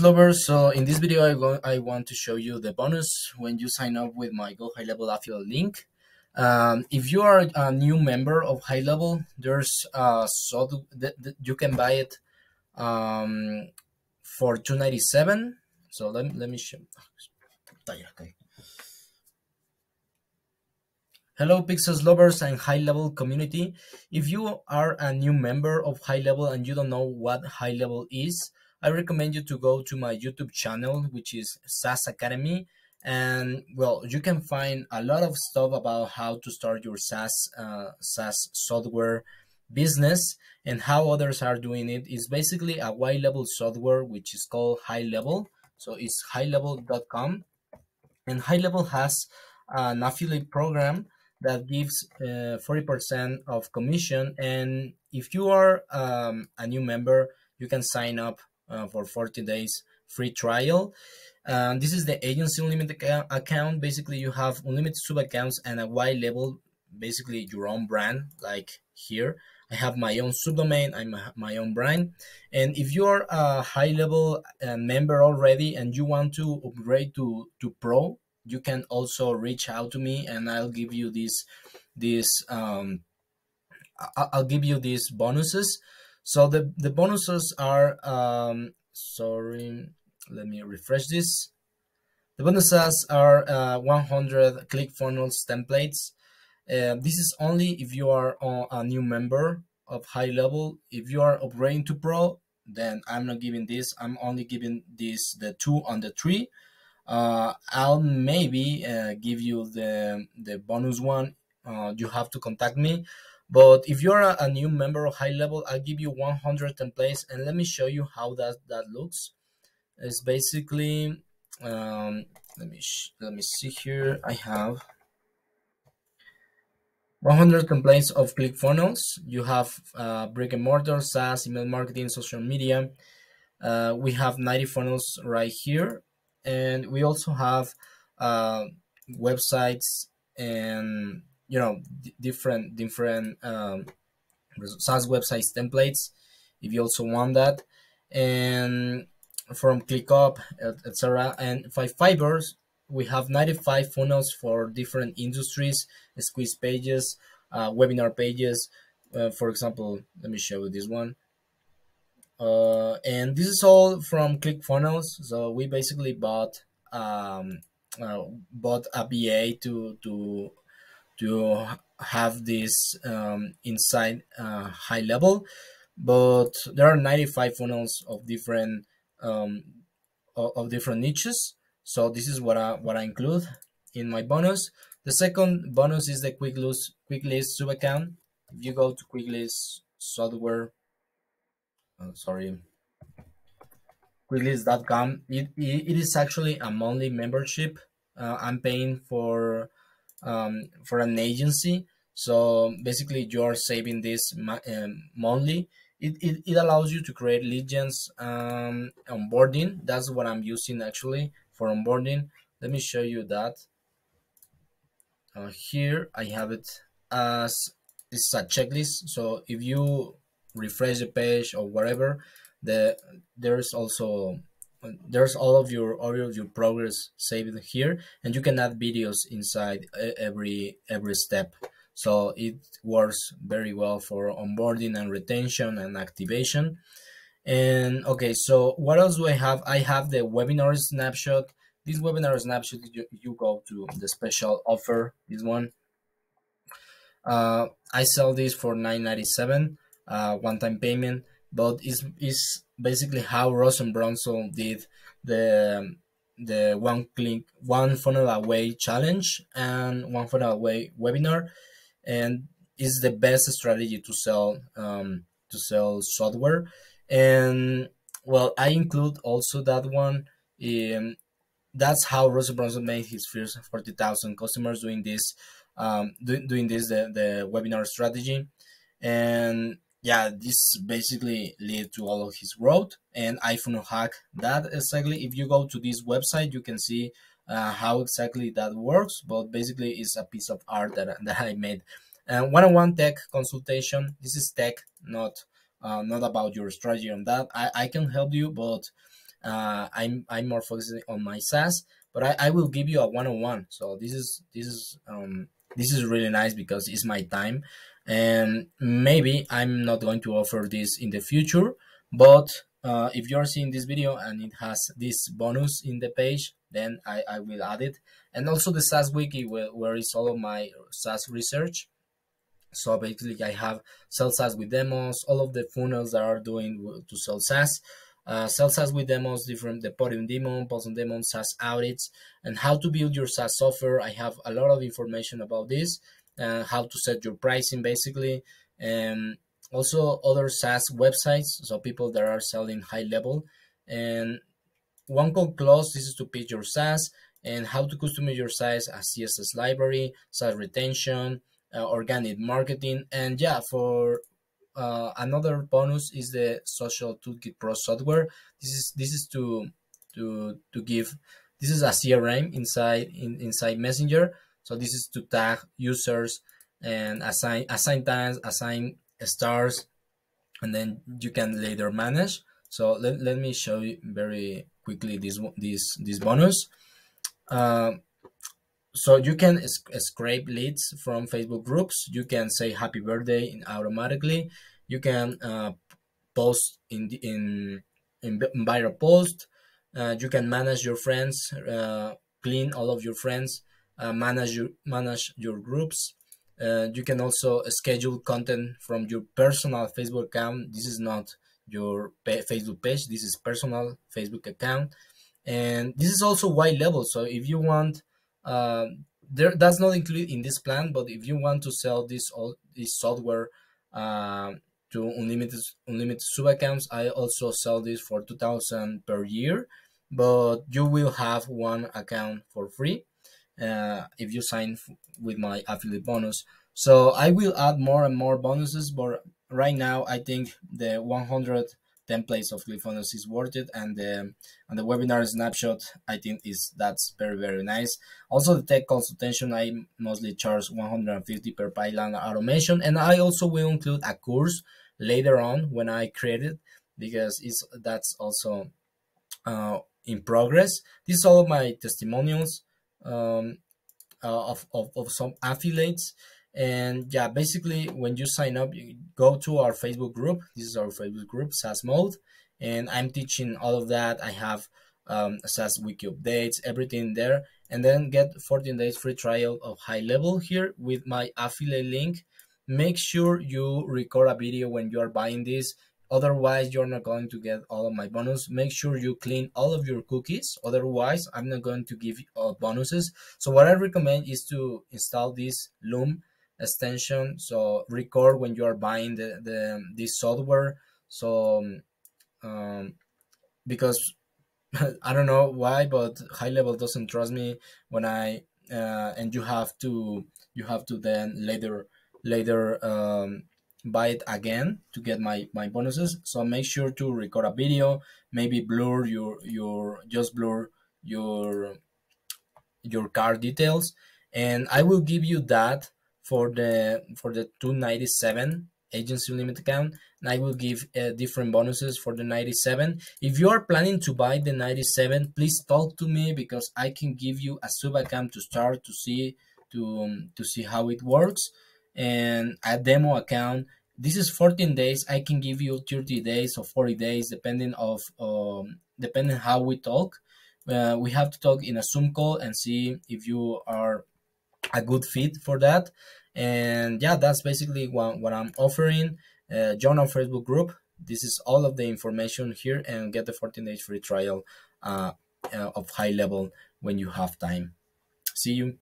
Lovers, so in this video I, go, I want to show you the bonus when you sign up with my Go High Level affiliate link. Um, if you are a new member of High Level, there's uh, so that you can buy it um, for 297. So let, let me show. Hello Pixels lovers and high level community. If you are a new member of high level and you don't know what high level is, I recommend you to go to my YouTube channel, which is SaaS Academy. And well, you can find a lot of stuff about how to start your SaaS, uh, software business and how others are doing it. It's basically a white label software, which is called High Level. So it's highlevel.com. And High Level has an affiliate program that gives 40% uh, of commission. And if you are um, a new member, you can sign up uh, for 40 days free trial. Um, this is the agency unlimited account. Basically, you have unlimited sub accounts and a level, basically your own brand, like here. I have my own subdomain, I'm my own brand. And if you're a high level uh, member already and you want to upgrade to, to pro, you can also reach out to me and I'll give you this, this, um, I'll give you these bonuses so the, the bonuses are, um, sorry, let me refresh this. The bonuses are uh, 100 ClickFunnels templates. Uh, this is only if you are a new member of high level. If you are upgrading to pro, then I'm not giving this. I'm only giving this the two on the three. Uh, I'll maybe uh, give you the the bonus one. Uh, you have to contact me. But if you're a, a, new member of high level, I'll give you 100 templates and let me show you how that, that looks. It's basically, um, let me let me see here. I have 100 templates of ClickFunnels. You have uh, brick and mortar, SaaS, email marketing, social media. Uh, we have 90 funnels right here. And we also have uh, websites and you know different different um, SaaS websites templates if you also want that. And from ClickUp etc and five fibers we have 95 funnels for different industries squeeze pages uh, webinar pages. Uh, for example let me show you this one. Uh, and this is all from ClickFunnels so we basically bought um, uh, bought a BA to to to have this um, inside uh, high level but there are 95 funnels of different um, of different niches. So this is what I what I include in my bonus. The second bonus is the quick list quick list sub account if you go to quick list software uh, sorry quicklist.com it, it, it is actually a monthly membership. Uh, i'm paying for um, for an agency. So basically, you're saving this um, monthly. It, it, it allows you to create lead gens um, onboarding. That's what I'm using actually for onboarding. Let me show you that. Uh, here I have it as it's a checklist. So if you refresh the page or whatever, the there's also there's all of your all of your progress saved here and you can add videos inside every every step. So it works very well for onboarding and retention and activation. And okay so what else do i have? I have the webinar snapshot. This webinar snapshot you, you go to the special offer this one. Uh, i sell this for 997 uh, one-time payment but it's, it's basically how Russell Brunson did the the one click one funnel away challenge and one funnel away webinar and is the best strategy to sell um, to sell software. And well i include also that one um, that's how Russell Brunson made his first 40,000 customers doing this um, do, doing this the, the webinar strategy. And yeah, this basically lead to all of his growth and iPhone hack that exactly. If you go to this website, you can see uh, how exactly that works, but basically it's a piece of art that, that I made. And one-on-one tech consultation, this is tech, not uh, not about your strategy on that. I, I can help you, but uh, I'm I'm more focused on my SaaS, but I, I will give you a one on one. So this is this is um this is really nice because it's my time, and maybe I'm not going to offer this in the future, but uh, if you're seeing this video and it has this bonus in the page, then I, I will add it. And also the SaaS wiki where, where is all of my SaaS research. So basically I have sell SaaS with demos, all of the funnels that are doing to sell SaaS. Uh, sell SaaS with demos, different the podium demo, Possum demo, SaaS audits, and how to build your SaaS software. I have a lot of information about this, uh, how to set your pricing basically, and also other SaaS websites, so people that are selling high level. And one called Close, this is to pitch your SaaS and how to customize your SaaS as CSS library, SaaS retention, uh, organic marketing, and yeah, for uh, another bonus is the Social Toolkit Pro software. This is this is to to to give this is a CRM inside in, inside Messenger. So this is to tag users and assign assign times, assign stars and then you can later manage. So let, let me show you very quickly this this this bonus. Uh, so you can scrape leads from facebook groups. You can say happy birthday automatically. You can uh, post in the, in in viral post. Uh, you can manage your friends uh, clean all of your friends uh, manage your manage your groups uh, you can also schedule content from your personal Facebook account. This is not your Facebook page. This is personal Facebook account, and this is also white label. So if you want, uh, there that's not included in this plan. But if you want to sell this all this software uh, to unlimited unlimited sub accounts, I also sell this for two thousand per year. But you will have one account for free uh, if you sign with my affiliate bonus. So I will add more and more bonuses, but right now I think the 100 templates of ClickFunnels is worth it, and the and the webinar snapshot I think is that's very very nice. Also the tech consultation I mostly charge 150 per pipeline automation, and I also will include a course later on when I create it because it's that's also uh, in progress. This is all of my testimonials um, uh, of, of, of some affiliates. And yeah basically when you sign up you go to our facebook group. This is our facebook group SaaS mode. And i'm teaching all of that. I have um, SaaS wiki updates everything there. And then get 14 days free trial of high level here with my affiliate link. Make sure you record a video when you are buying this otherwise you're not going to get all of my bonus. Make sure you clean all of your cookies. Otherwise i'm not going to give you all bonuses. So what i recommend is to install this loom extension. So record when you are buying the, the this software. So um, because i don't know why but high level doesn't trust me when i uh, and you have to you have to then later later um, buy it again to get my my bonuses. So make sure to record a video maybe blur your your just blur your your card details. And i will give you that for the for the 297 agency limit account. And i will give uh, different bonuses for the 97 if you are planning to buy the 97 please talk to me because i can give you a sub account to start to see to um, to see how it works and a demo account. This is 14 days. I can give you 30 days or 40 days depending of um, depending how we talk. Uh, we have to talk in a zoom call and see if you are a good fit for that. And yeah that's basically what, what i'm offering. Uh, join our facebook group. This is all of the information here and get the 14 days free trial uh, uh, of high level when you have time. See you